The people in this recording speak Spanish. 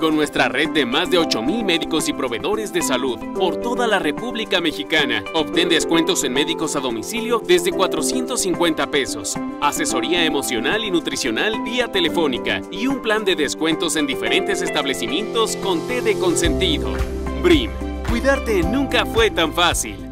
con nuestra red de más de 8.000 médicos y proveedores de salud por toda la República Mexicana. Obtén descuentos en médicos a domicilio desde 450 pesos, asesoría emocional y nutricional vía telefónica y un plan de descuentos en diferentes establecimientos con té de consentido. BRIM, cuidarte nunca fue tan fácil.